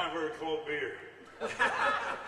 buy her a cold beer.